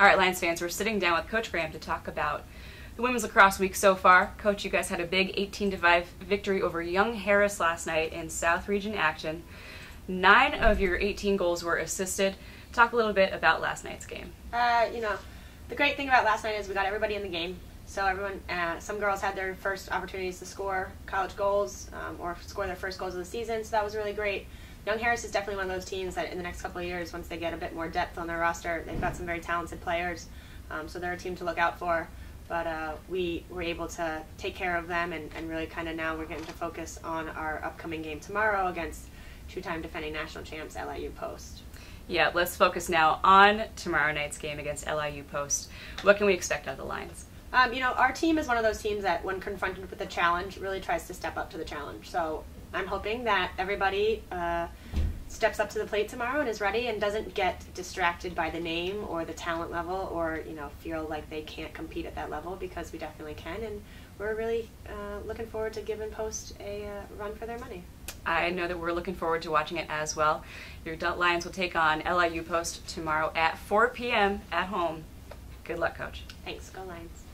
All right, Lions fans, we're sitting down with Coach Graham to talk about the women's lacrosse week so far. Coach, you guys had a big 18 to 5 victory over Young Harris last night in South Region action. Nine of your 18 goals were assisted. Talk a little bit about last night's game. Uh, you know, the great thing about last night is we got everybody in the game. So everyone, uh, some girls had their first opportunities to score college goals um, or score their first goals of the season. So that was really great. Young Harris is definitely one of those teams that in the next couple of years, once they get a bit more depth on their roster, they've got some very talented players. Um, so they're a team to look out for. But uh, we were able to take care of them, and, and really kind of now we're getting to focus on our upcoming game tomorrow against two-time defending national champs LIU Post. Yeah, let's focus now on tomorrow night's game against LIU Post. What can we expect out of the Lions? Um, you know, our team is one of those teams that, when confronted with a challenge, really tries to step up to the challenge. So I'm hoping that everybody uh, steps up to the plate tomorrow and is ready and doesn't get distracted by the name or the talent level or you know feel like they can't compete at that level because we definitely can and we're really uh, looking forward to giving Post a uh, run for their money. I know that we're looking forward to watching it as well. Your Adult Lions will take on LIU Post tomorrow at 4 p.m. at home. Good luck, Coach. Thanks. Go Lions.